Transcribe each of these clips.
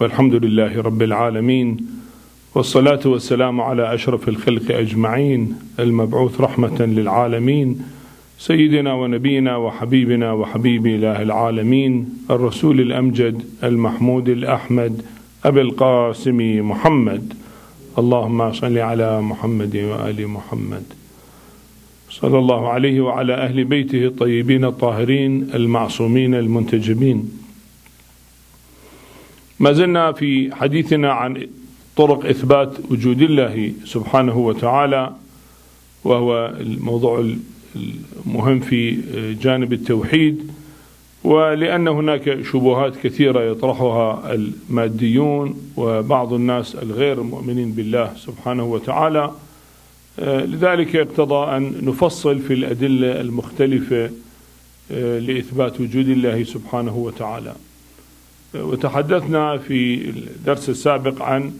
والحمد لله رب العالمين والصلاة والسلام على أشرف الخلق أجمعين المبعوث رحمة للعالمين سيدنا ونبينا وحبيبنا وحبيب إله العالمين الرسول الأمجد المحمود الأحمد أبي القاسم محمد. اللهم صل على محمد وآل محمد. صلى الله عليه وعلى أهل بيته الطيبين الطاهرين المعصومين المنتجبين. ما زلنا في حديثنا عن طرق إثبات وجود الله سبحانه وتعالى وهو الموضوع المهم في جانب التوحيد ولأن هناك شبهات كثيرة يطرحها الماديون وبعض الناس الغير المؤمنين بالله سبحانه وتعالى. لذلك اقتضى أن نفصل في الأدلة المختلفة لإثبات وجود الله سبحانه وتعالى. وتحدثنا في الدرس السابق عن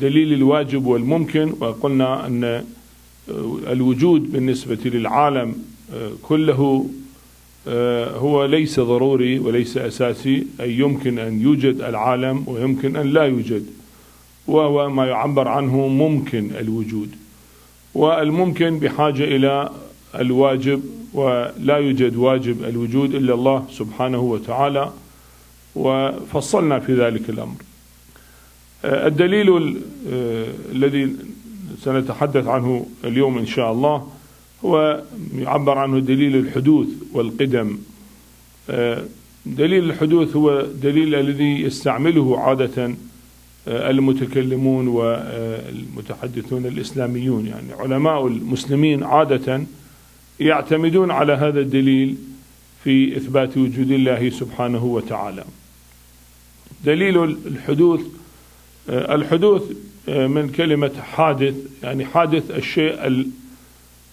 دليل الواجب والممكن وقلنا أن الوجود بالنسبة للعالم كله هو ليس ضروري وليس أساسي أي يمكن أن يوجد العالم ويمكن أن لا يوجد وهو ما يعبر عنه ممكن الوجود. والممكن بحاجة إلى الواجب ولا يوجد واجب الوجود إلا الله سبحانه وتعالى. وفصلنا في ذلك الأمر. الدليل الذي سنتحدث عنه اليوم إن شاء الله هو يعبر عنه دليل الحدوث والقدم. دليل الحدوث هو دليل الذي يستعمله عادة المتكلمون والمتحدثون الإسلاميون يعني علماء المسلمين عادة يعتمدون على هذا الدليل في إثبات وجود الله سبحانه وتعالى. دليل الحدوث الحدوث من كلمة حادث يعني حادث الشيء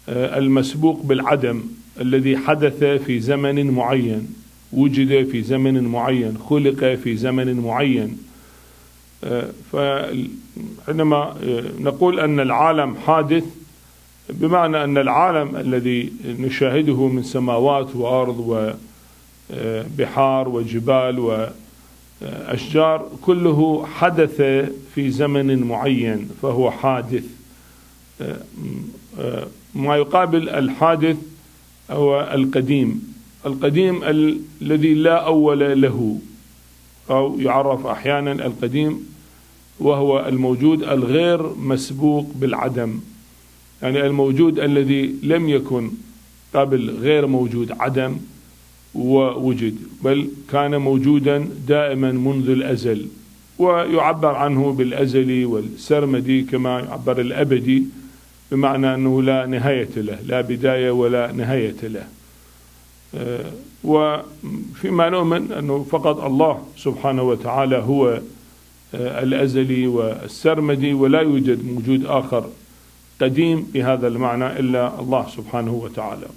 المسبوق بالعدم الذي حدث في زمن معين وجد في زمن معين خلق في زمن معين. فعندما نقول أن العالم حادث بمعنى أن العالم الذي نشاهده من سماوات وأرض وبحار وجبال وأشجار كله حدث في زمن معين فهو حادث. ما يقابل الحادث هو القديم. القديم الذي لا أول له أو يعرف أحيانا القديم وهو الموجود الغير مسبوق بالعدم. يعني الموجود الذي لم يكن قبل غير موجود عدم. ووجد بل كان موجودا دائما منذ الأزل ويعبر عنه بالأزلي والسرمدي كما يعبر الأبدي بمعنى أنه لا نهاية له لا بداية ولا نهاية له. وفيما نؤمن أنه فقط الله سبحانه وتعالى هو الأزلي والسرمدي ولا يوجد موجود آخر قديم بهذا المعنى إلا الله سبحانه وتعالى.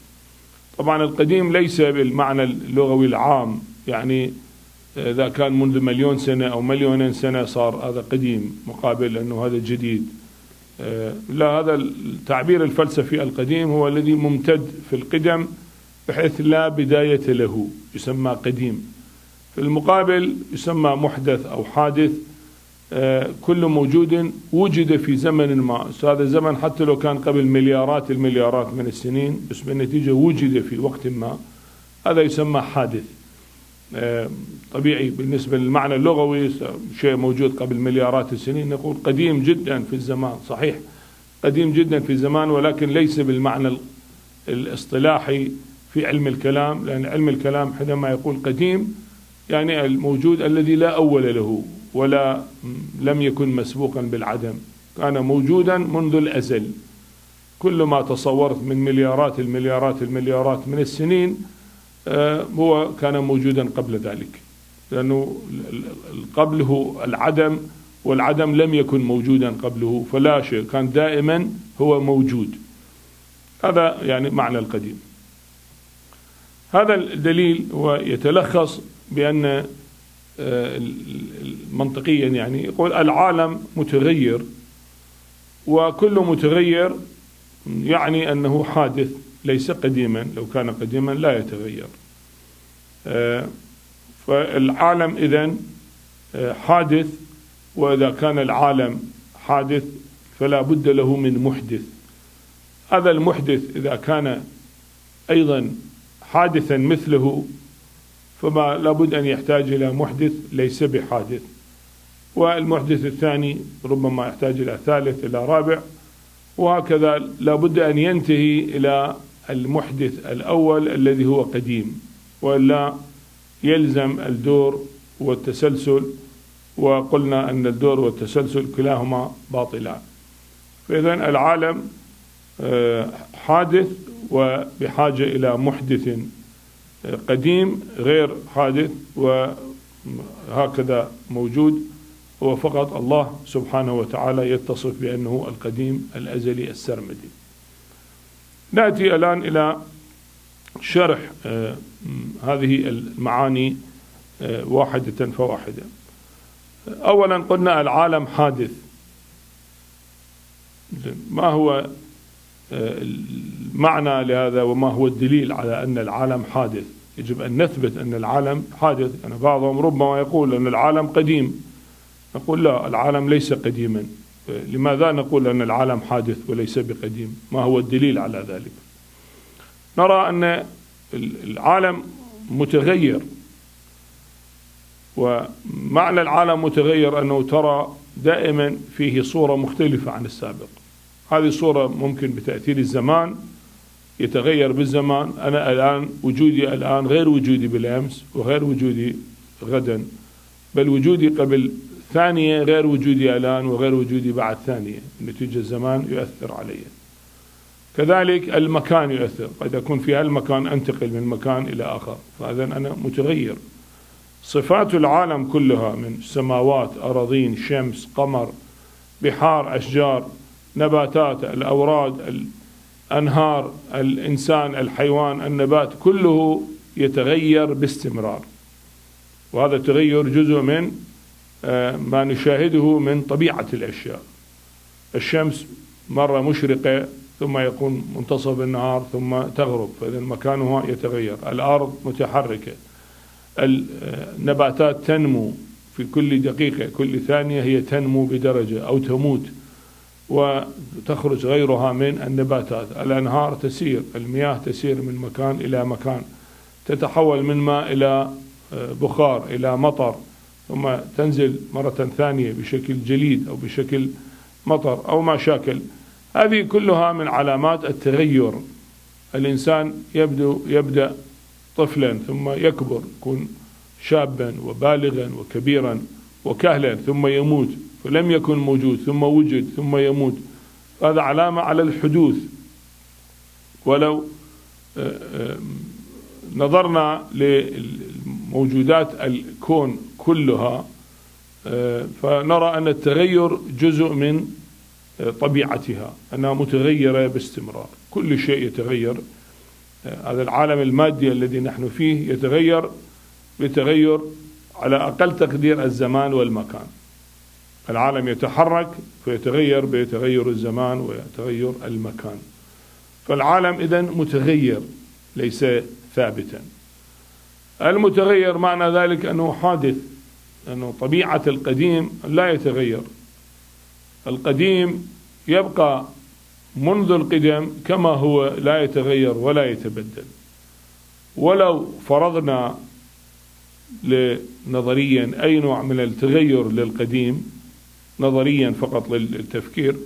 طبعا القديم ليس بالمعنى اللغوي العام يعني إذا كان منذ مليون سنة أو مليونين سنة صار هذا قديم مقابل أنه هذا جديد. لا هذا التعبير الفلسفي القديم هو الذي ممتد في القدم بحيث لا بداية له يسمى قديم. في المقابل يسمى محدث أو حادث. كل موجود وجد في زمن ما. هذا الزمن حتى لو كان قبل مليارات المليارات من السنين بس بالنتيجة وجد في وقت ما. هذا يسمى حادث. طبيعي بالنسبة للمعنى اللغوي شيء موجود قبل مليارات السنين. نقول قديم جدا في الزمان صحيح. قديم جدا في الزمان ولكن ليس بالمعنى الاصطلاحي في علم الكلام لأن علم الكلام حينما يقول قديم يعني الموجود الذي لا أول له. ولا لم يكن مسبوقا بالعدم. كان موجودا منذ الأزل. كل ما تصورت من مليارات المليارات المليارات من السنين هو كان موجودا قبل ذلك. لأنه قبله العدم والعدم لم يكن موجودا قبله. فلا شيء كان دائما هو موجود. هذا يعني معنى القديم. هذا الدليل هو يتلخص بأن منطقيا يعني يقول العالم متغير وكل متغير يعني أنه حادث ليس قديما لو كان قديما لا يتغير. فالعالم إذن حادث وإذا كان العالم حادث فلا بد له من محدث. هذا المحدث إذا كان أيضا حادثا مثله فما لابد أن يحتاج إلى محدث ليس بحادث. والمحدث الثاني ربما يحتاج إلى ثالث إلى رابع. وهكذا لابد أن ينتهي إلى المحدث الأول الذي هو قديم وإلا يلزم الدور والتسلسل. وقلنا أن الدور والتسلسل كلاهما باطلان. فإذا العالم آه، حادث وبحاجة إلى محدث قديم غير حادث وهكذا موجود. هو فقط الله سبحانه وتعالى يتصف بأنه القديم الأزلي السرمدي. نأتي الآن إلى شرح آه، هذه المعاني واحدة فواحدة. أولا قلنا العالم حادث. ما هو المعنى لهذا وما هو الدليل على أن العالم حادث. يجب أن نثبت أن العالم حادث. يعني بعضهم ربما يقول أن العالم قديم. نقول لا العالم ليس قديما. لماذا نقول أن العالم حادث وليس بقديم؟ ما هو الدليل على ذلك؟ نرى أن العالم متغير. ومعنى العالم متغير أنه ترى دائما فيه صورة مختلفة عن السابق. هذه الصورة ممكن بتأثير الزمان يتغير بالزمان. أنا الآن وجودي الآن غير وجودي بالأمس وغير وجودي غدا بل وجودي قبل ثانية غير وجودي الآن وغير وجودي بعد ثانية. نتيجة الزمان يؤثر علي. كذلك المكان يؤثر. قد أكون في هالمكان أنتقل من مكان إلى آخر. فإذا أنا متغير. صفات العالم كلها من سماوات أراضين شمس قمر بحار أشجار نباتات الأوراد الأنهار الإنسان الحيوان النبات كله يتغير باستمرار. وهذا التغير جزء من آه، ما نشاهده من طبيعة الأشياء. الشمس مرة مشرقة ثم يكون منتصف النهار ثم تغرب فإذا مكانها يتغير. الأرض متحركة. النباتات تنمو في كل دقيقة كل ثانية هي تنمو بدرجة أو تموت. وتخرج غيرها من النباتات الأنهار تسير المياه تسير من مكان إلى مكان. تتحول من ماء إلى آه، بخار إلى مطر. ثم تنزل مرة ثانية بشكل جليد أو بشكل مطر أو ما شاكل. هذه كلها من علامات التغير. الإنسان يبدو يبدأ طفلا ثم يكبر يكون شابا وبالغا وكبيرا وكهلا ثم يموت. فلم يكن موجود ثم وجد ثم يموت. هذا علامة على الحدوث. ولو آه، آه، نظرنا لموجودات الكون كلها آه، فنرى أن التغير جزء من طبيعتها أنها متغيرة باستمرار. كل شيء يتغير. هذا العالم المادي الذي نحن فيه يتغير بتغير على أقل تقدير الزمان والمكان. العالم يتحرك فيتغير بتغير الزمان وتغير المكان. فالعالم إذا متغير ليس ثابتا. المتغير معنى ذلك أنه حادث أنه طبيعة القديم لا يتغير. القديم يبقى منذ القدم كما هو لا يتغير ولا يتبدل. ولو فرضنا نظريا أي نوع من التغير للقديم نظريا فقط للتفكير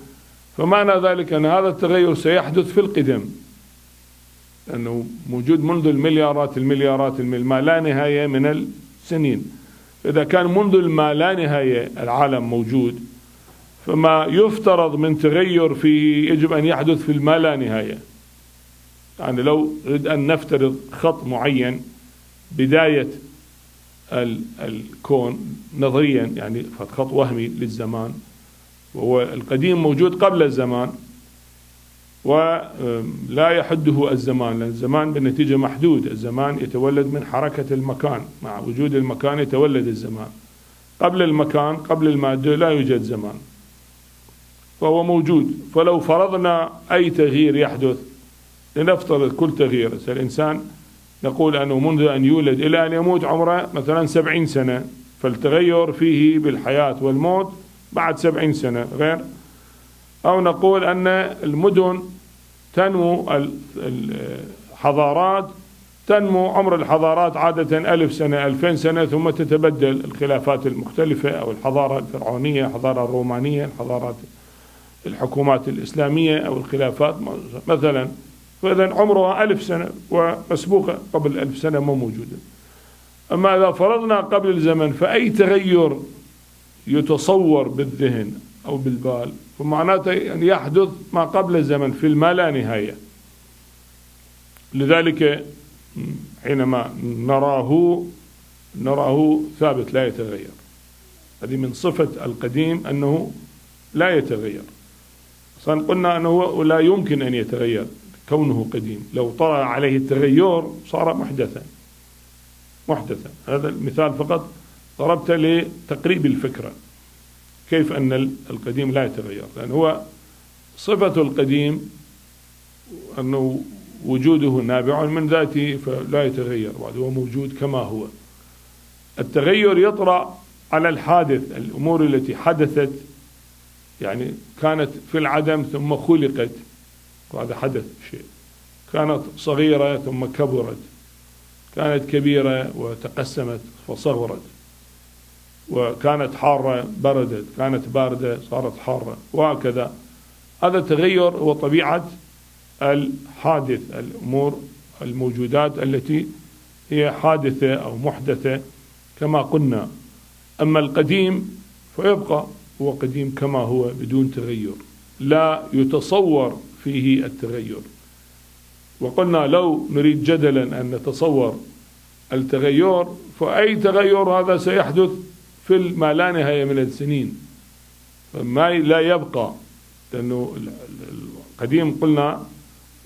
فمعنى ذلك أن هذا التغير سيحدث في القدم لأنه موجود منذ المليارات المليارات ما لا نهاية من السنين. إذا كان منذ الما لا نهاية العالم موجود فما يفترض من تغير فيه يجب أن يحدث في الما لا نهاية. يعني لو نريد أن نفترض خط معين بداية الكون نظريا يعني خط وهمي للزمان وهو القديم موجود قبل الزمان ولا يحده الزمان لأن الزمان بالنتيجة محدود الزمان يتولد من حركة المكان مع وجود المكان يتولد الزمان. قبل المكان قبل المادة لا يوجد زمان. فهو موجود. فلو فرضنا أي تغيير يحدث لنفترض كل تغيير الإنسان نقول أنه منذ أن يولد إلى أن يموت عمره مثلا سبعين سنة فالتغير فيه بالحياة والموت بعد سبعين سنة غير؟ أو نقول أن المدن تنمو الحضارات تنمو عمر الحضارات عادة ألف سنة ألفين سنة ثم تتبدل الخلافات المختلفة أو الحضارة الفرعونية الحضارة الرومانية الحضارات الحكومات الإسلامية أو الخلافات مثلا فإذا عمرها ألف سنة ومسبوقة قبل ألف سنة مو موجودة. أما إذا فرضنا قبل الزمن فأي تغير يتصور بالذهن أو بالبال؟ فمعناته أن يحدث ما قبل الزمن في الما لا نهاية. لذلك حينما نراه نراه ثابت لا يتغير. هذه من صفة القديم أنه لا يتغير. أصلا قلنا أنه لا يمكن أن يتغير. كونه قديم. لو طرأ عليه التغير صار محدثا. محدثا. هذا المثال فقط ضربت لتقريب الفكرة. كيف أن القديم لا يتغير؟ لأن هو صفة القديم أنه وجوده نابع من ذاته فلا يتغير. هو موجود كما هو. التغير يطرأ على الحادث الأمور التي حدثت يعني كانت في العدم ثم خلقت. وهذا حدث شيء. كانت صغيرة ثم كبرت. كانت كبيرة وتقسمت فصغرت. وكانت حارة بردت كانت باردة صارت حارة وهكذا. هذا التغير هو طبيعة الحادث الأمور الموجودات التي هي حادثة أو محدثة كما قلنا. أما القديم فيبقى هو قديم كما هو بدون تغير. لا يتصور فيه التغير. وقلنا لو نريد جدلا أن نتصور التغير فأي تغير هذا سيحدث في ما لا نهاية من السنين. ما لا يبقى لأنه القديم قلنا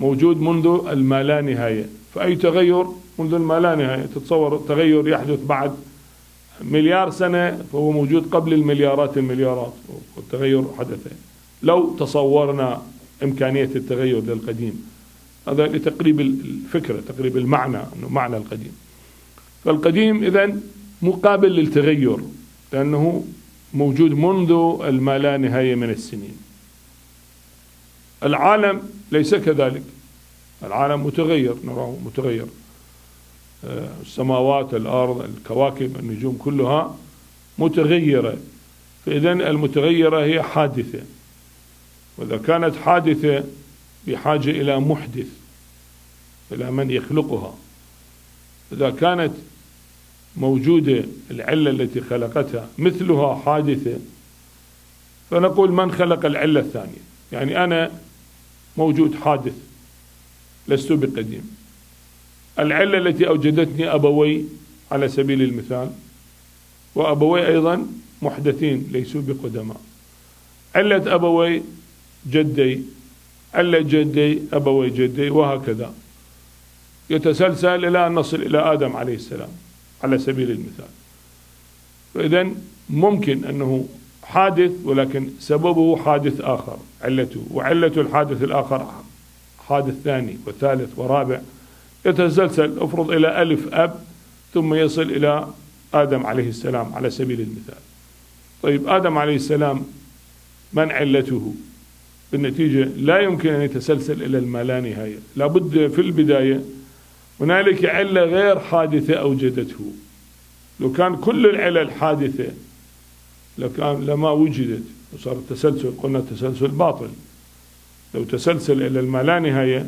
موجود منذ الما لا نهاية. فأي تغير منذ الما لا نهاية؟ تتصور التغير يحدث بعد مليار سنة فهو موجود قبل المليارات المليارات والتغير حدث لو تصورنا إمكانية التغير للقديم. هذا لتقريب الفكرة تقريب المعنى أنه معنى القديم. فالقديم إذا مقابل للتغير لأنه موجود منذ الما لا نهاية من السنين. العالم ليس كذلك. العالم متغير نراه متغير. آه، السماوات الأرض الكواكب النجوم كلها متغيرة. فإذا المتغيرة هي حادثة. وإذا كانت حادثة بحاجة إلى محدث إلى من يخلقها. إذا كانت موجودة العلة التي خلقتها مثلها حادثة فنقول من خلق العلة الثانية؟ يعني أنا موجود حادث لست بقديم. العلة التي أوجدتني أبوي على سبيل المثال وأبوي أيضا محدثين ليسوا بقدماء. علة أبوي جدي علة جدي أبوي جدي وهكذا. يتسلسل إلى أن نصل إلى آدم عليه السلام على سبيل المثال. فإذا ممكن أنه حادث ولكن سببه حادث آخر علته. وعلة الحادث الآخر حادث ثاني وثالث ورابع. يتسلسل افرض إلى ألف أب ثم يصل إلى آدم عليه السلام على سبيل المثال. طيب آدم عليه السلام من علته؟ بالنتيجة لا يمكن أن يتسلسل إلى المالانهاية لابد في البداية هنالك علة غير حادثة أوجدته. لو كان كل العلل حادثة لكان لما وجدت وصار التسلسل قلنا التسلسل باطل. لو تسلسل إلى المالانهاية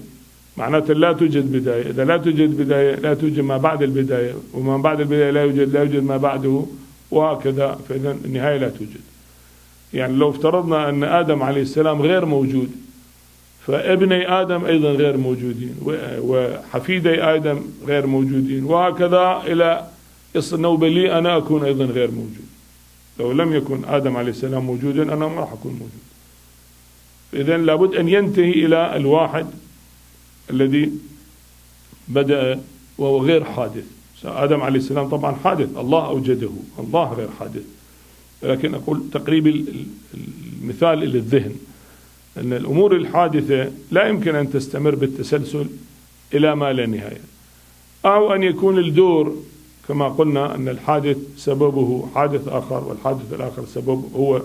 معناته لا توجد بداية. إذا لا توجد بداية لا توجد ما بعد البداية وما بعد البداية لا يوجد لا يوجد ما بعده وهكذا فإذا النهاية لا توجد. يعني لو افترضنا أن آدم عليه السلام غير موجود فابني آدم أيضا غير موجودين وحفيدي آدم غير موجودين وهكذا إلى النوبة لي أنا أكون أيضا غير موجود. لو لم يكن آدم عليه السلام موجودا أنا ما راح أكون موجود. إذا لابد أن ينتهي إلى الواحد الذي بدأ وهو غير حادث. آدم عليه السلام طبعا حادث الله أوجده الله غير حادث. لكن أقول تقريب المثال إلى الذهن أن الأمور الحادثة لا يمكن أن تستمر بالتسلسل إلى ما لا نهاية. أو أن يكون الدور كما قلنا أن الحادث سببه حادث آخر والحادث الآخر سبب هو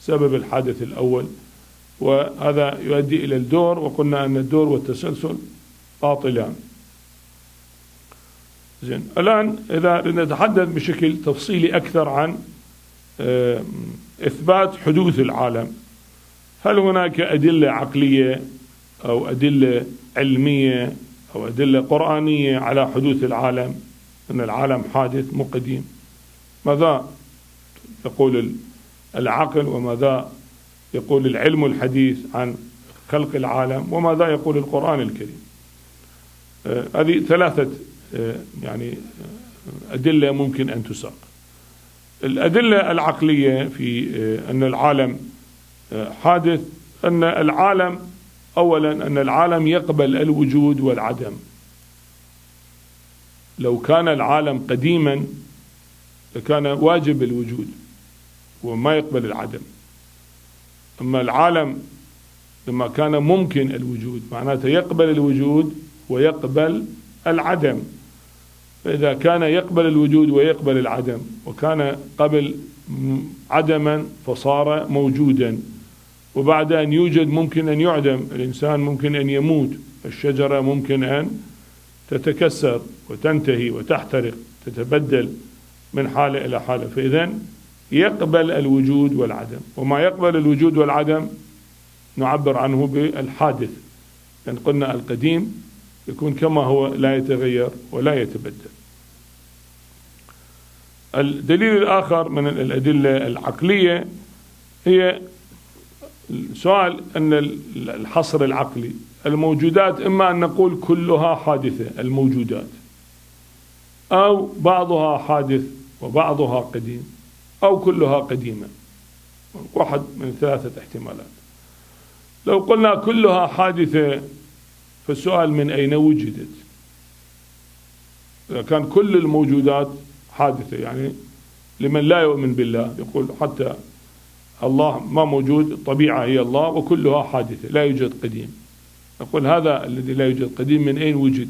سبب الحادث الأول. وهذا يؤدي إلى الدور وقلنا أن الدور والتسلسل باطلان. زين الآن إذا نتحدث بشكل تفصيلي أكثر عن إثبات حدوث العالم. هل هناك أدلة عقلية أو أدلة علمية أو أدلة قرآنية على حدوث العالم؟ أن العالم حادث مو قديم. ماذا يقول العقل وماذا يقول العلم الحديث عن خلق العالم وماذا يقول القرآن الكريم؟ آه، هذه ثلاثة آه، يعني آه، أدلة ممكن أن تساق. الأدلة العقلية في أن العالم حادث أن العالم أولا أن العالم يقبل الوجود والعدم. لو كان العالم قديما لكان واجب الوجود وما يقبل العدم. أما العالم لما كان ممكن الوجود معناته يقبل الوجود ويقبل العدم. فإذا كان يقبل الوجود ويقبل العدم وكان قبل عدما فصار موجودا. وبعد أن يوجد ممكن أن يعدم الإنسان ممكن أن يموت الشجرة ممكن أن تتكسر وتنتهي وتحترق تتبدل من حالة إلى حالة. فإذا يقبل الوجود والعدم. وما يقبل الوجود والعدم نعبر عنه بالحادث يعني قلنا القديم يكون كما هو لا يتغير ولا يتبدل. الدليل الآخر من الأدلة العقلية هي سؤال أن الحصر العقلي الموجودات إما أن نقول كلها حادثة الموجودات أو بعضها حادث وبعضها قديم أو كلها قديمة. واحد من ثلاثة احتمالات. لو قلنا كلها حادثة فالسؤال من أين وجدت؟ إذا كان كل الموجودات حادثة يعني لمن لا يؤمن بالله يقول حتى الله ما موجود الطبيعة هي الله وكلها حادثة لا يوجد قديم. نقول هذا الذي لا يوجد قديم من أين وجد؟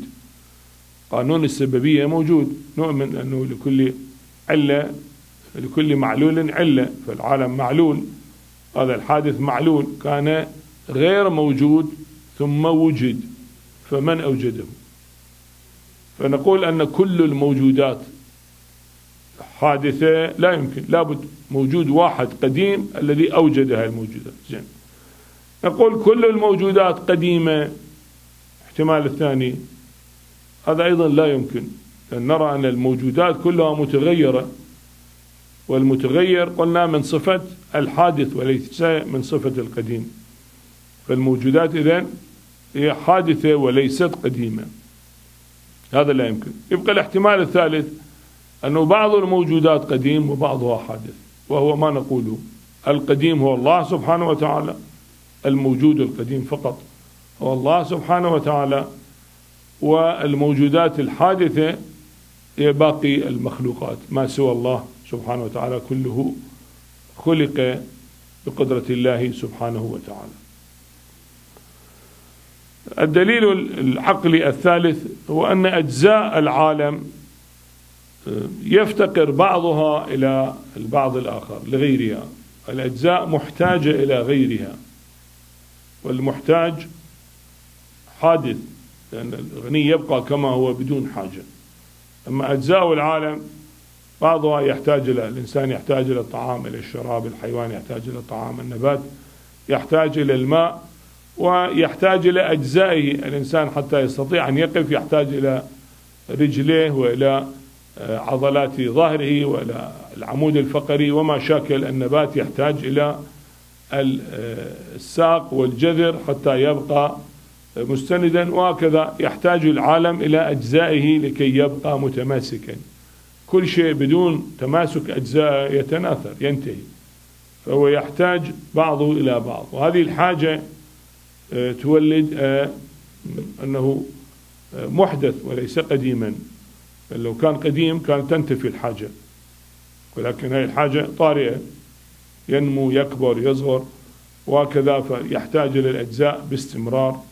قانون السببية موجود نؤمن أنه لكل علة لكل معلول علة فالعالم معلول هذا الحادث معلول كان غير موجود ثم وجد. فمن أوجده؟ فنقول أن كل الموجودات حادثة لا يمكن لابد موجود واحد قديم الذي أوجد هذه الموجودات. زين. نقول كل الموجودات قديمة. احتمال الثاني. هذا أيضا لا يمكن لأن نرى أن الموجودات كلها متغيرة. والمتغير قلنا من صفة الحادث وليس من صفة القديم. فالموجودات إذن حادثة وليست قديمة. هذا لا يمكن. يبقى الاحتمال الثالث أنه بعض الموجودات قديم وبعضها حادث وهو ما نقوله. القديم هو الله سبحانه وتعالى الموجود القديم فقط هو الله سبحانه وتعالى والموجودات الحادثة هي باقي المخلوقات ما سوى الله سبحانه وتعالى كله خلق بقدرة الله سبحانه وتعالى. الدليل العقلي الثالث هو أن أجزاء العالم آه، يفتقر بعضها إلى البعض الآخر لغيرها. الأجزاء محتاجة إلى غيرها والمحتاج حادث لأن الغني يبقى كما هو بدون حاجة. أما أجزاء العالم بعضها يحتاج إلى الإنسان يحتاج إلى الطعام إلى الشراب الحيوان يحتاج إلى الطعام النبات يحتاج إلى الماء. ويحتاج إلى أجزائه. الإنسان حتى يستطيع أن يقف يحتاج إلى رجليه وإلى آه، عضلات ظهره وإلى العمود الفقري وما شاكل النبات. يحتاج إلى آه، الساق والجذر حتى يبقى مستندا. وهكذا يحتاج العالم إلى أجزائه لكي يبقى متماسكا. كل شيء بدون تماسك أجزاء يتناثر ينتهي. فهو يحتاج بعضه إلى بعض. وهذه الحاجة تولد آه، أنه آه، محدث وليس قديما. بل لو كان قديم كانت تنتفي الحاجة. ولكن هذه الحاجة طارئة. ينمو يكبر يصغر وهكذا فيحتاج إلى الأجزاء باستمرار.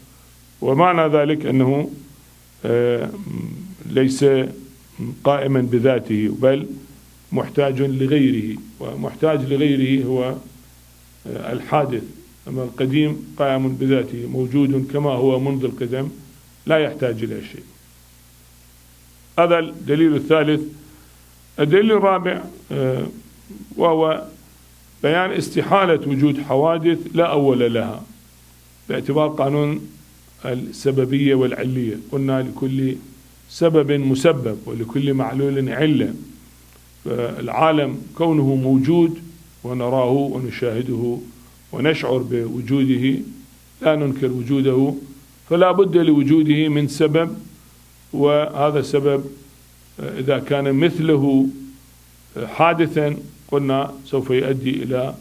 ومعنى ذلك أنه ليس قائما بذاته بل محتاج لغيره. ومحتاج لغيره هو الحادث. أما القديم قائم بذاته موجود كما هو منذ القدم لا يحتاج إلى شيء. هذا الدليل الثالث. الدليل الرابع آه، وهو بيان استحالة وجود حوادث لا أول لها باعتبار قانون السببية والعلية. قلنا لكل سبب مسبب ولكل معلول علة. فالعالم كونه موجود ونراه ونشاهده ونشعر بوجوده لا ننكر وجوده فلا بد لوجوده من سبب وهذا السبب إذا كان مثله حادثا قلنا سوف يؤدي إلى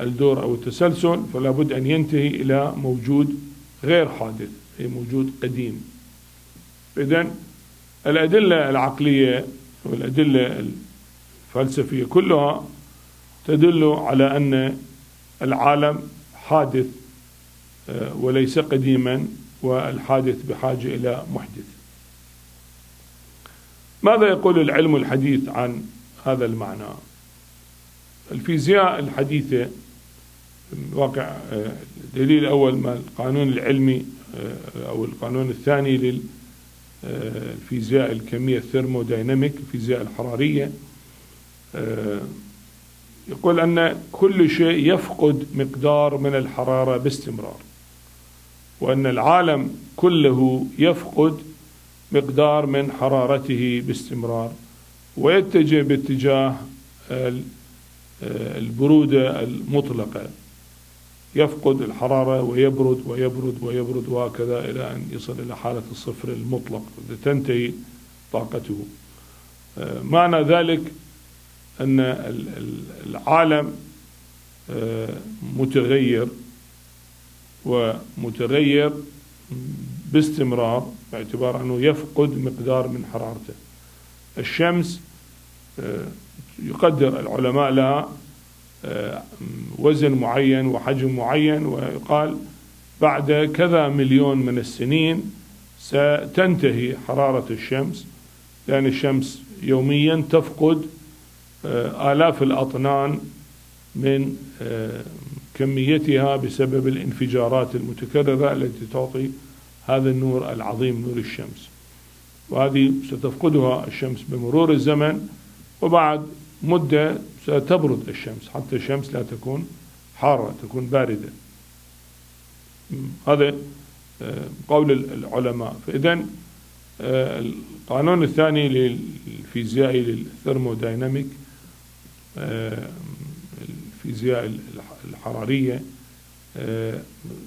الدور أو التسلسل فلا بد أن ينتهي إلى موجود غير حادث أي موجود قديم. إذن الأدلة العقلية والأدلة الفلسفية كلها تدل على أن العالم حادث آه، وليس قديما والحادث بحاجة إلى محدث. ماذا يقول العلم الحديث عن هذا المعنى؟ الفيزياء الحديثة واقع الدليل آه، الأول ما القانون العلمي آه، أو القانون الثاني للفيزياء الكمية الثيرموديناميك الفيزياء الحرارية يقول أن كل شيء يفقد مقدار من الحرارة باستمرار وأن العالم كله يفقد مقدار من حرارته باستمرار ويتجه باتجاه البرودة المطلقة. يفقد الحرارة ويبرد ويبرد ويبرد وهكذا إلى أن يصل إلى حالة الصفر المطلق تنتهي طاقته. معنى ذلك أن العالم آه، متغير ومتغير باستمرار باعتبار أنه يفقد مقدار من حرارته. الشمس آه، يقدر العلماء لها آه، وزن معين وحجم معين ويقال بعد كذا مليون من السنين ستنتهي حرارة الشمس لأن الشمس يوميا تفقد آلاف الأطنان من آه، كميتها بسبب الانفجارات المتكررة التي تعطي هذا النور العظيم نور الشمس. وهذه ستفقدها الشمس بمرور الزمن وبعد مدة ستبرد الشمس حتى الشمس لا تكون حارة تكون باردة. هذا آه، قول العلماء. فإذا القانون الثاني للفيزيائي للثرموديناميك الفيزياء الحرارية آه،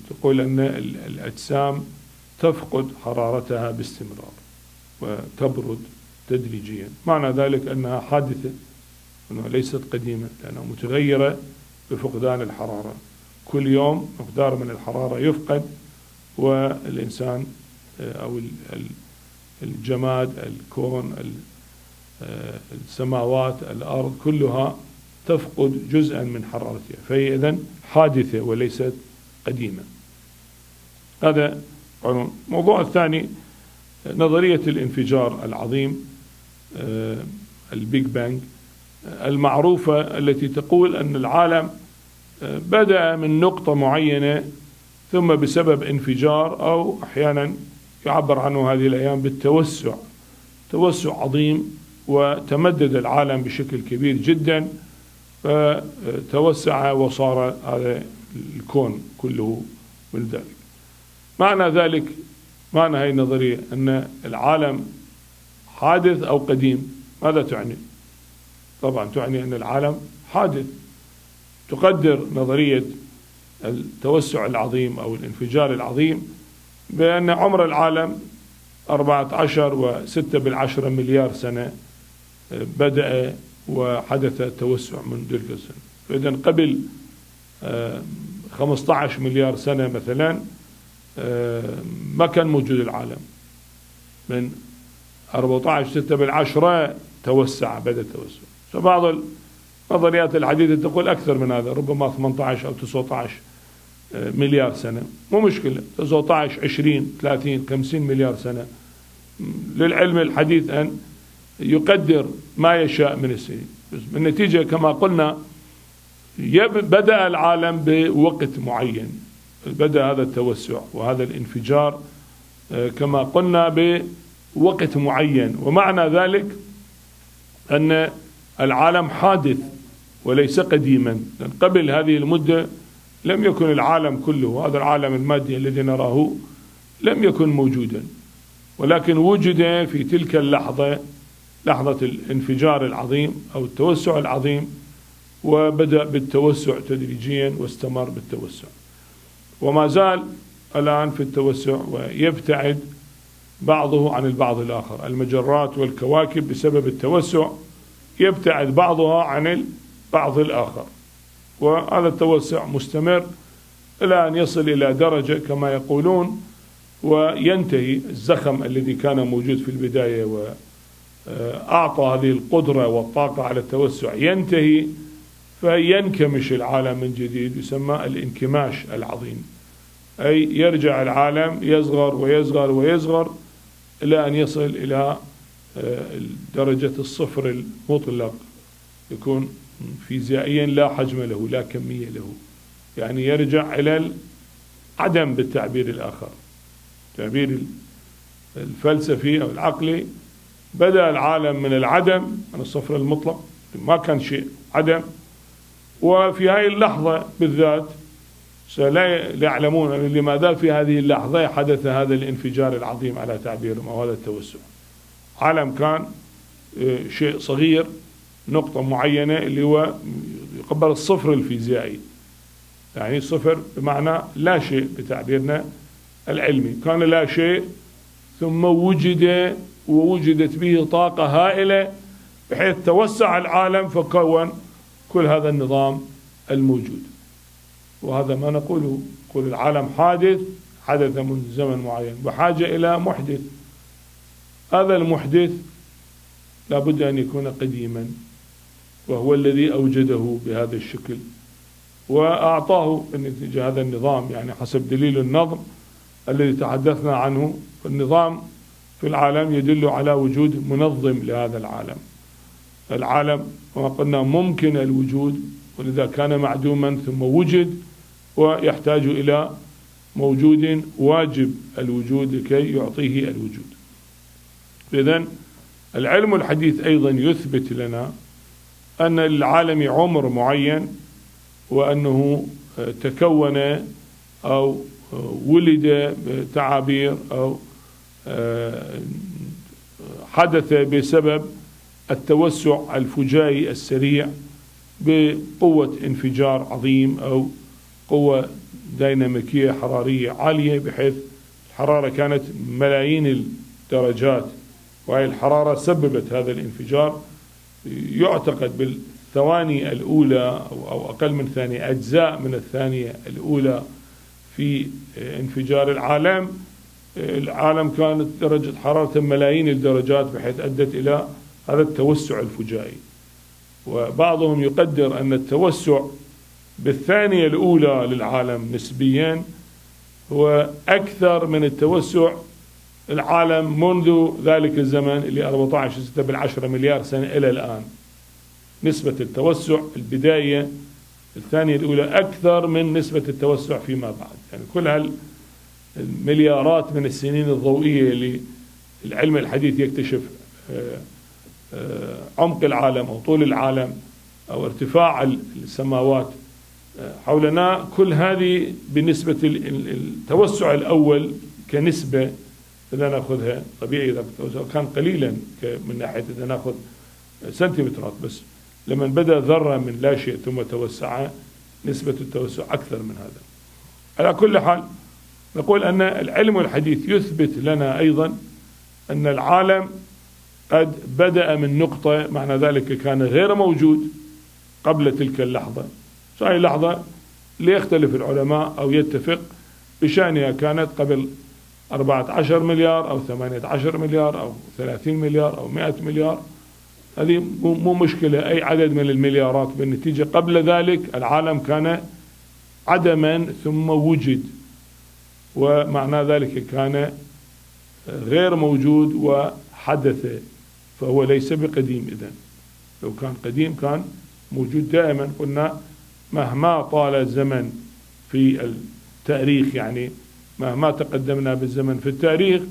تقول أن الأجسام تفقد حرارتها باستمرار وتبرد تدريجيا. معنى ذلك أنها حادثة أنها ليست قديمة لأنها متغيرة بفقدان الحرارة. كل يوم مقدار من الحرارة يفقد والإنسان آه، أو الجماد الكون السماوات الأرض كلها تفقد جزءا من حرارتها فهي إذن حادثة وليست قديمة. هذا قانون الموضوع الثاني نظرية الانفجار العظيم آه، ال Big Bang المعروفة التي تقول أن العالم آه، بدأ من نقطة معينة ثم بسبب انفجار أو أحيانا يعبر عنه هذه الأيام بالتوسع توسع عظيم وتمدد العالم بشكل كبير جدا فتوسع وصار هذا الكون كله من ذلك معنى ذلك معنى هذه النظرية أن العالم حادث أو قديم ماذا تعني؟ طبعا تعني أن العالم حادث. تقدر نظرية التوسع العظيم أو الانفجار العظيم بأن عمر العالم 14 وستة بالعشرة مليار سنة. بدأ وحدث توسع من تلك السنة فإذا قبل 15 مليار سنة مثلا ما كان موجود العالم. من 14 6 بالعشرة توسع بدأ التوسع فبعض النظريات الحديثة تقول أكثر من هذا ربما 18 أو 19 مليار سنة. مو مشكلة 19 20 30 50 مليار سنة. للعلم الحديث أن يقدر ما يشاء من السنين. بالنتيجة كما قلنا بدأ العالم بوقت معين. بدأ هذا التوسع وهذا الانفجار آه، كما قلنا بوقت معين. ومعنى ذلك أن العالم حادث وليس قديما. قبل هذه المدة لم يكن العالم كله هذا العالم المادي الذي نراه لم يكن موجودا. ولكن وجد في تلك اللحظة لحظة الانفجار العظيم أو التوسع العظيم وبدأ بالتوسع تدريجيا واستمر بالتوسع. وما زال الآن في التوسع ويبتعد بعضه عن البعض الآخر. المجرات والكواكب بسبب التوسع يبتعد بعضها عن البعض الآخر. وهذا التوسع مستمر إلى أن يصل إلى درجة كما يقولون وينتهي الزخم الذي كان موجود في البداية وأعطى هذه القدرة والطاقة على التوسع. ينتهي فينكمش العالم من جديد يسمى الانكماش العظيم. أي يرجع العالم يصغر ويصغر ويصغر إلى أن يصل إلى آه، درجة الصفر المطلق. يكون فيزيائيا لا حجم له لا كمية له. يعني يرجع إلى العدم بالتعبير الآخر. التعبير الفلسفي أو العقلي بدأ العالم من العدم من الصفر المطلق ما كان شيء عدم. وفي هذه اللحظة بالذات لا يعلمون لماذا في هذه اللحظة حدث هذا الانفجار العظيم على تعبيرهم أو هذا التوسع. عالم كان آه، شيء صغير نقطة معينة اللي هو يقبل الصفر الفيزيائي. يعني صفر بمعنى لا شيء بتعبيرنا العلمي. كان لا شيء ثم وجد ووجدت به طاقة هائلة بحيث توسع العالم فكون كل هذا النظام الموجود. وهذا ما نقوله نقول العالم حادث حدث منذ زمن معين بحاجة إلى محدث. هذا المحدث لابد أن يكون قديما وهو الذي أوجده بهذا الشكل. وأعطاه بالنتيجة هذا النظام يعني حسب دليل النظم الذي تحدثنا عنه. النظام في العالم يدل على وجود منظم لهذا العالم. العالم كما قلنا ممكن الوجود ولذا كان معدوما ثم وجد ويحتاج إلى موجود واجب الوجود لكي يعطيه الوجود. إذا العلم الحديث أيضا يثبت لنا أن للعالم عمر معين وأنه تكون أو ولد بتعابير أو حدث بسبب التوسع الفجائي السريع بقوة انفجار عظيم أو قوة ديناميكية حرارية عالية بحيث الحرارة كانت ملايين الدرجات. وهي الحرارة سببت هذا الانفجار. يعتقد بالثواني الأولى أو أقل من ثانية أجزاء من الثانية الأولى في انفجار العالم. العالم كانت درجة حرارة ملايين الدرجات بحيث أدت إلى هذا التوسع الفجائي. وبعضهم يقدر أن التوسع بالثانية الأولى للعالم نسبيا هو أكثر من التوسع العالم منذ ذلك الزمن اللي 14 6 بالعشرة مليار سنة إلى الآن. نسبة التوسع البداية الثانية الأولى أكثر من نسبة التوسع فيما بعد. يعني كل هالمليارات من السنين الضوئية اللي العلم الحديث يكتشف آه، آه، عمق العالم أو طول العالم أو ارتفاع السماوات. آه، حولنا كل هذه بنسبة التوسع الأول كنسبة إذا نأخذها طبيعي إذا كان قليلا من ناحية إذا نأخذ سنتيمترات بس لما بدأ ذرة من لا شيء ثم توسع نسبة التوسع أكثر من هذا. على كل حال نقول أن العلم الحديث يثبت لنا أيضا أن العالم قد بدأ من نقطة معنى ذلك كان غير موجود قبل تلك اللحظة. هذه اللحظة ليختلف العلماء أو يتفق بشأنها كانت قبل 14 مليار أو 18 مليار أو 30 مليار أو 100 مليار. هذه مو مشكلة. أي عدد من المليارات بالنتيجة قبل ذلك العالم كان عدما ثم وجد. ومعنى ذلك كان غير موجود وحدث فهو ليس بقديم إذن. لو كان قديم كان موجود دائما. قلنا مهما طال الزمن في التاريخ يعني مهما تقدمنا بالزمن في التاريخ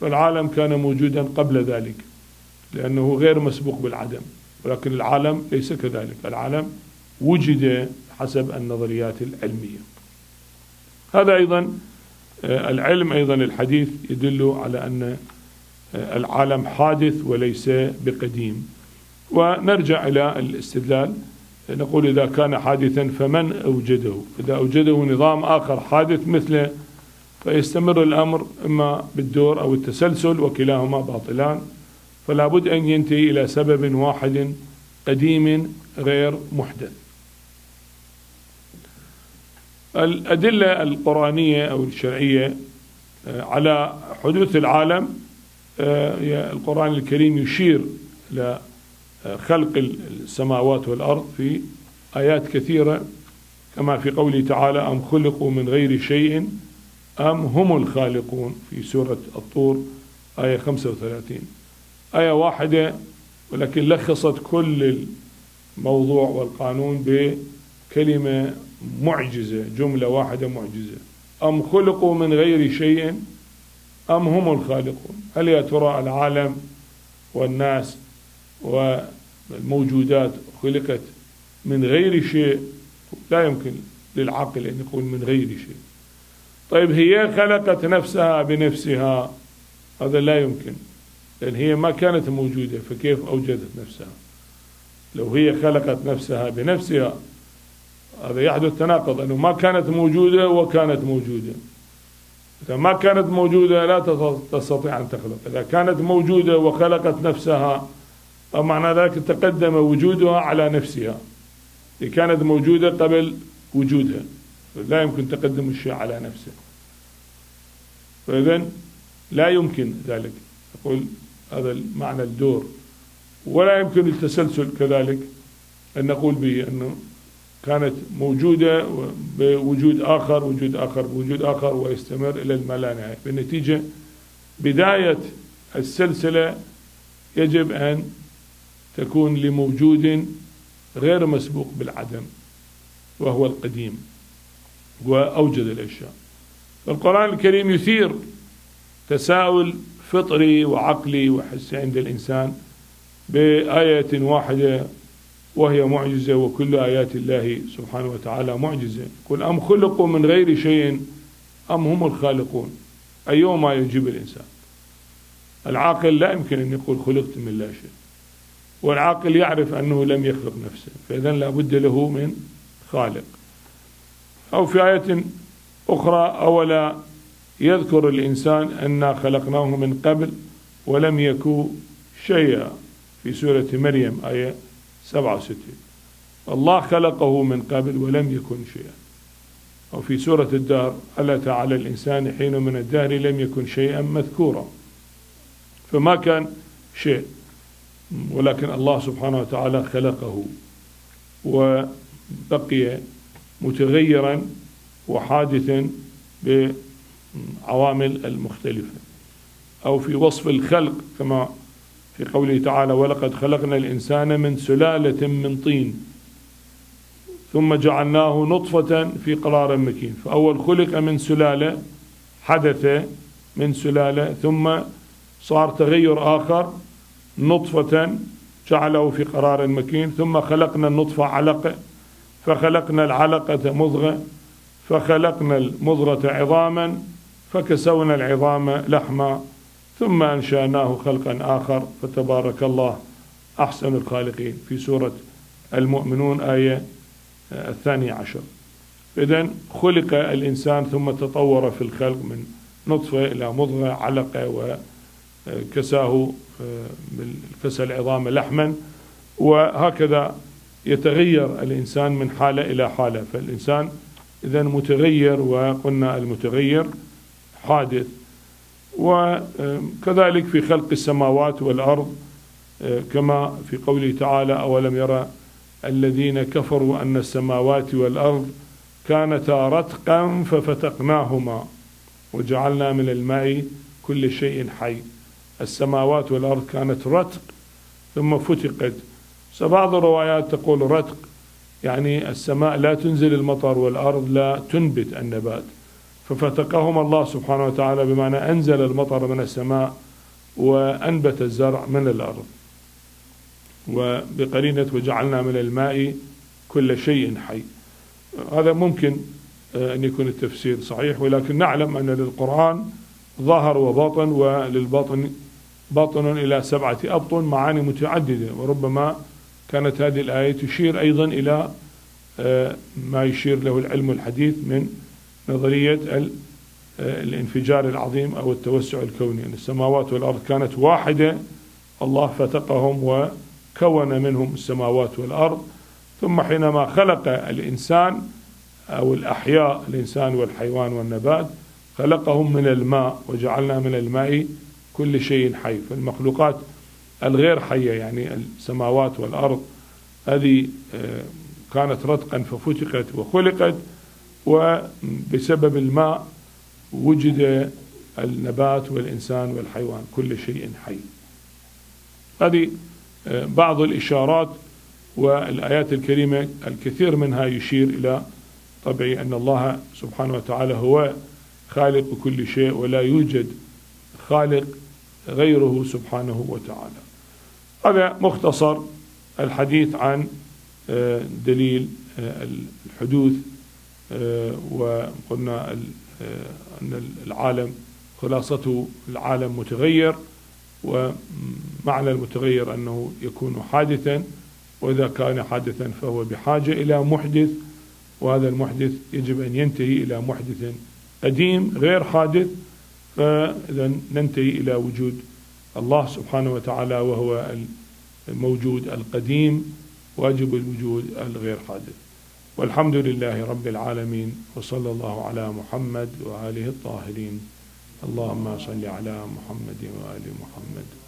فالعالم كان موجودا قبل ذلك لأنه غير مسبوق بالعدم. ولكن العالم ليس كذلك. العالم وجد حسب النظريات العلمية. هذا أيضا العلم أيضا الحديث يدل على أن آه، العالم حادث وليس بقديم. ونرجع إلى الاستدلال. نقول إذا كان حادثا فمن أوجده؟ إذا أوجده نظام آخر حادث مثله فيستمر الأمر إما بالدور أو التسلسل وكلاهما باطلان. فلا بد أن ينتهي إلى سبب واحد قديم غير محدث. الأدلة القرآنية أو الشرعية آه، على حدوث العالم آه، القرآن الكريم يشير إلى آه، خلق السماوات والأرض في آيات كثيرة كما في قوله تعالى أم خلقوا من غير شيء أم هم الخالقون؟ في سورة الطور آية 35 آية واحدة ولكن لخصت كل الموضوع والقانون بكلمة معجزة جملة واحدة معجزة. أم خلقوا من غير شيء؟ أم هم الخالقون؟ هل يا ترى العالم والناس والموجودات خلقت من غير شيء؟ لا يمكن للعقل أن يقول من غير شيء. طيب هي خلقت نفسها بنفسها؟ هذا لا يمكن لأن هي ما كانت موجودة فكيف أوجدت نفسها؟ لو هي خلقت نفسها بنفسها هذا يحدث تناقض أنه ما كانت موجودة وكانت موجودة. إذا ما كانت موجودة لا تستطيع أن تخلق. إذا كانت موجودة وخلقت نفسها معنى ذلك تقدم وجودها على نفسها. هي كانت موجودة قبل وجودها لا يمكن تقدم الشيء على نفسه فإذا لا يمكن ذلك. يقول هذا معنى الدور. ولا يمكن التسلسل كذلك أن نقول به أنه كانت موجودة بوجود آخر وجود آخر بوجود آخر ويستمر إلى الملانعة بالنتيجة بداية السلسلة يجب أن تكون لموجود غير مسبوق بالعدم وهو القديم وأوجد الأشياء. القرآن الكريم يثير تساؤل فطري وعقلي وحسي عند الإنسان بآية واحدة وهي معجزة وكل آيات الله سبحانه وتعالى معجزة. قل أم خلقوا من غير شيء أم هم الخالقون؟ أيهما يجيب الإنسان؟ العاقل لا يمكن أن يقول خلقت من لا شيء. والعاقل يعرف أنه لم يخلق نفسه فإذا لا بد له من خالق. أو في آية أخرى أولا يذكر الإنسان أنا خلقناه من قبل ولم يكو شيئا في سورة مريم آية 67 الله خلقه من قبل ولم يكن شيئا. وفي سورة الدار ألا على الإنسان حين من الدهر لم يكن شيئا مذكورا. فما كان شيء ولكن الله سبحانه وتعالى خلقه وبقي متغيرا وحادثا بعوامل المختلفة. أو في وصف الخلق كما في قوله تعالى ولقد خلقنا الإنسان من سلالة من طين ثم جعلناه نطفة في قرار مكين. فأول خلق من سلالة حدث من سلالة ثم صار تغير آخر نطفة جعله في قرار مكين ثم خلقنا النطفة علقة فخلقنا العلقة مضغة فخلقنا المضغة عظاما فكسونا العظام لحما. ثم أنشأناه خلقا آخر فتبارك الله أحسن الخالقين. في سورة المؤمنون آية الثانية عشر. إذا خلق الإنسان ثم تطور في الخلق من نطفة إلى مضغة علقة وكساه كسى العظام لحما. وهكذا يتغير الإنسان من حالة إلى حالة. فالإنسان إذا متغير وقلنا المتغير حادث وكذلك في خلق السماوات والأرض كما في قوله تعالى أولم يرى الذين كفروا أن السماوات والأرض كانتا رتقا ففتقناهما وجعلنا من الماء كل شيء حي. السماوات والأرض كانت رتق ثم فتقت. بعض الروايات تقول رتق يعني السماء لا تنزل المطر والأرض لا تنبت النبات. ففتقهم الله سبحانه وتعالى بمعنى أنزل المطر من السماء وأنبت الزرع من الأرض. وبقرينة وجعلنا من الماء كل شيء حي. هذا ممكن آه، أن يكون التفسير صحيح ولكن نعلم أن للقرآن ظهر وباطن وللباطن باطن إلى سبعة أبطن معاني متعددة. وربما كانت هذه الآية تشير أيضا إلى آه، ما يشير له العلم الحديث من نظرية آه، الانفجار العظيم أو التوسع الكوني. أن السماوات والأرض كانت واحدة الله فتقهم وكون منهم السماوات والأرض. ثم حينما خلق الإنسان أو الأحياء الإنسان والحيوان والنبات خلقهم من الماء وجعلنا من الماء كل شيء حي. فالمخلوقات الغير حية يعني السماوات والأرض هذه آه، كانت رتقا ففتقت وخلقت. وبسبب الماء وجد النبات والإنسان والحيوان كل شيء حي. هذه آه، بعض الإشارات والآيات الكريمة الكثير منها يشير إلى طبع أن الله سبحانه وتعالى هو خالق كل شيء ولا يوجد خالق غيره سبحانه وتعالى. هذا مختصر الحديث عن آه، دليل آه، الحدوث وقلنا أن العالم خلاصته العالم متغير ومعنى المتغير أنه يكون حادثا وإذا كان حادثا فهو بحاجة إلى محدث وهذا المحدث يجب أن ينتهي إلى محدث قديم غير حادث فإذا ننتهي إلى وجود الله سبحانه وتعالى وهو الموجود القديم واجب الوجود الغير حادث. والحمد لله رب العالمين وصلى الله على محمد وآله الطاهرين. اللهم صل على محمد وآل محمد.